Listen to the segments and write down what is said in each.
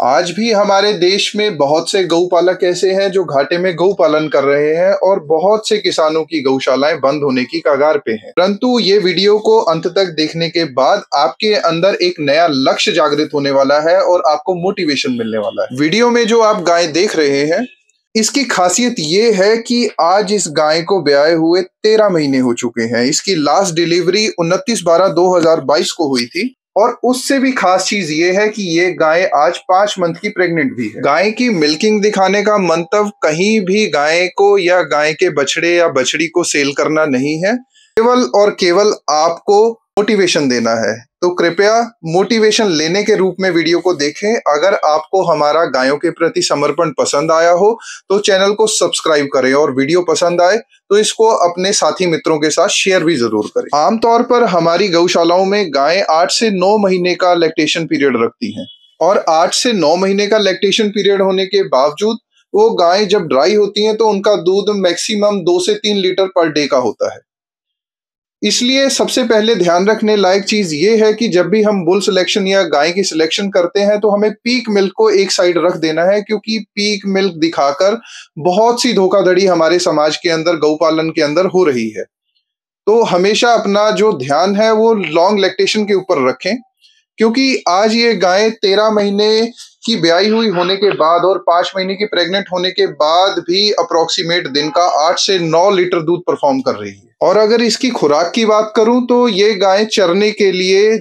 आज भी हमारे देश में बहुत से गौपालक ऐसे हैं जो घाटे में गौ पालन कर रहे हैं और बहुत से किसानों की गौशालाएँ बंद होने की कगार पे हैं। परंतु ये वीडियो को अंत तक देखने के बाद आपके अंदर एक नया लक्ष्य जागृत होने वाला है और आपको मोटिवेशन मिलने वाला है। वीडियो में जो आप गाय देख रहे हैं, इसकी खासियत ये है कि आज इस गाय को ब्याए हुए तेरह महीने हो चुके हैं। इसकी लास्ट डिलीवरी उनतीस बारह दो हज़ार बाईस को हुई थी। और उससे भी खास चीज़ ये है कि ये गाय आज पाँच मंथ की प्रेग्नेंट भी है। गाय की मिल्किंग दिखाने का मंतव कहीं भी गाय को या गाय के बछड़े या बछड़ी को सेल करना नहीं है। केवल और केवल आपको मोटिवेशन देना है। तो कृपया मोटिवेशन लेने के रूप में वीडियो को देखें। अगर आपको हमारा गायों के प्रति समर्पण पसंद आया हो तो चैनल को सब्सक्राइब करें और वीडियो पसंद आए तो इसको अपने साथी मित्रों के साथ शेयर भी ज़रूर करें। आमतौर पर हमारी गौशालाओं में गायें आठ से नौ महीने का लैक्टेशन पीरियड रखती हैं और आठ से नौ महीने का लैक्टेशन पीरियड होने के बावजूद वो गायें जब ड्राई होती हैं तो उनका दूध मैक्सिमम दो से तीन लीटर पर डे का होता है। इसलिए सबसे पहले ध्यान रखने लायक चीज़ ये है कि जब भी हम बुल सिलेक्शन या गाय की सिलेक्शन करते हैं तो हमें पीक मिल्क को एक साइड रख देना है, क्योंकि पीक मिल्क दिखाकर बहुत सी धोखाधड़ी हमारे समाज के अंदर गौपालन के अंदर हो रही है। तो हमेशा अपना जो ध्यान है, वो लॉन्ग लेक्टेशन के ऊपर रखें, क्योंकि आज ये गाय तेरह महीने की ब्याई हुई होने के बाद और पाँच महीने की प्रेग्नेंट होने के बाद भी अप्रोक्सीमेट दिन का आठ से नौ लीटर दूध परफॉर्म कर रही है। और अगर इसकी खुराक की बात करूँ तो ये गाय चरने के लिए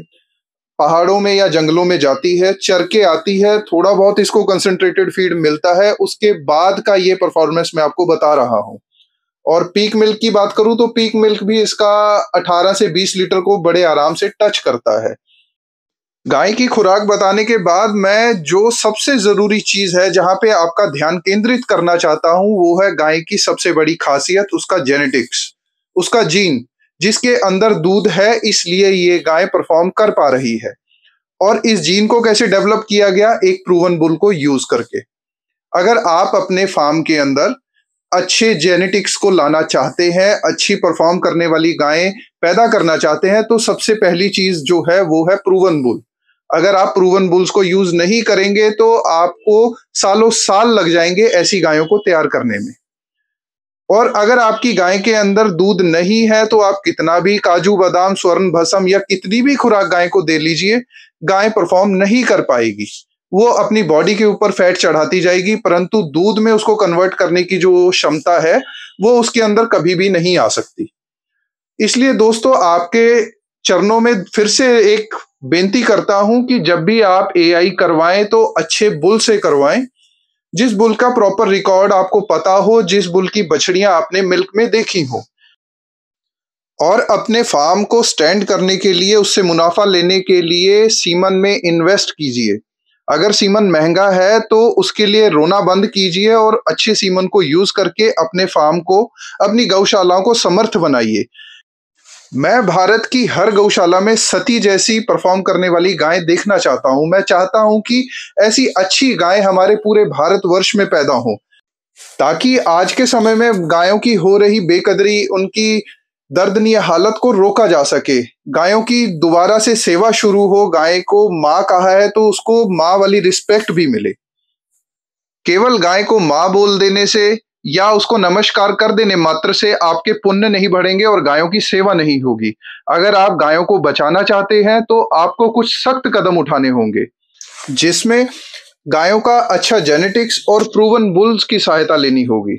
पहाड़ों में या जंगलों में जाती है, चर के आती है, थोड़ा बहुत इसको कंसंट्रेटेड फ़ीड मिलता है। उसके बाद का ये परफॉर्मेंस मैं आपको बता रहा हूँ। और पीक मिल्क की बात करूँ तो पीक मिल्क भी इसका 18 से 20 लीटर को बड़े आराम से टच करता है। गाय की खुराक बताने के बाद मैं जो सबसे ज़रूरी चीज़ है, जहाँ पे आपका ध्यान केंद्रित करना चाहता हूँ, वो है गाय की सबसे बड़ी खासियत, उसका जेनेटिक्स उसका जीन, जिसके अंदर दूध है, इसलिए ये गाय परफॉर्म कर पा रही है। और इस जीन को कैसे डेवलप किया गया? एक प्रूवन बुल को यूज़ करके। अगर आप अपने फार्म के अंदर अच्छे जेनेटिक्स को लाना चाहते हैं, अच्छी परफॉर्म करने वाली गायें पैदा करना चाहते हैं तो सबसे पहली चीज़ जो है, वो है प्रूवन बुल अगर आप प्रूवन बुल्स को यूज़ नहीं करेंगे तो आपको सालों साल लग जाएँगे ऐसी गायों को तैयार करने में। और अगर आपकी गाय के अंदर दूध नहीं है तो आप कितना भी काजू, बादाम, स्वर्ण, भसम या कितनी भी खुराक गाय को दे लीजिए, गाय परफॉर्म नहीं कर पाएगी। वो अपनी बॉडी के ऊपर फैट चढ़ाती जाएगी, परंतु दूध में उसको कन्वर्ट करने की जो क्षमता है, वो उसके अंदर कभी भी नहीं आ सकती। इसलिए दोस्तों, आपके चरणों में फिर से एक बेनती करता हूँ कि जब भी आप एआई करवाएँ तो अच्छे बुल से करवाएँ। जिस बुल का प्रॉपर रिकॉर्ड आपको पता हो, जिस बुल की बछड़ियाँ आपने मिल्क में देखी हो। और अपने फार्म को स्टैंड करने के लिए, उससे मुनाफा लेने के लिए सीमन में इन्वेस्ट कीजिए। अगर सीमन महँगा है तो उसके लिए रोना बंद कीजिए और अच्छे सीमन को यूज़ करके अपने फार्म को, अपनी गौशालाओं को समर्थ बनाइए। मैं भारत की हर गौशाला में सती जैसी परफॉर्म करने वाली गाय देखना चाहता हूँ। मैं चाहता हूँ कि ऐसी अच्छी गाय हमारे पूरे भारतवर्ष में पैदा हो, ताकि आज के समय में गायों की हो रही बेकदरी, उनकी दर्दनीय हालत को रोका जा सके। गायों की दोबारा से सेवा शुरू हो, गाय को माँ कहा है तो उसको माँ वाली रिस्पेक्ट भी मिले। केवल गाय को माँ बोल देने से या उसको नमस्कार कर देने मात्र से आपके पुण्य नहीं बढ़ेंगे और गायों की सेवा नहीं होगी। अगर आप गायों को बचाना चाहते हैं तो आपको कुछ सख्त कदम उठाने होंगे, जिसमें गायों का अच्छा जेनेटिक्स और प्रूवन बुल्स की सहायता लेनी होगी।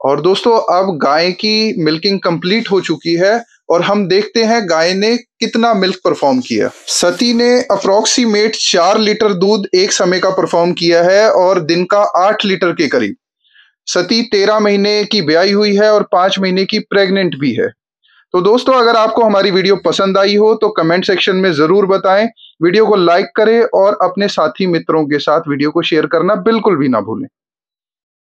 और दोस्तों, अब गाय की मिल्किंग कंप्लीट हो चुकी है और हम देखते हैं गाय ने कितना मिल्क परफॉर्म किया। सती ने अप्रोक्सीमेट चार लीटर दूध एक समय का परफॉर्म किया है और दिन का आठ लीटर के करीब। सती तेरह महीने की ब्याई हुई है और पाँच महीने की प्रेग्नेंट भी है। तो दोस्तों, अगर आपको हमारी वीडियो पसंद आई हो तो कमेंट सेक्शन में ज़रूर बताएँ। वीडियो को लाइक करें और अपने साथी मित्रों के साथ वीडियो को शेयर करना बिल्कुल भी ना भूलें।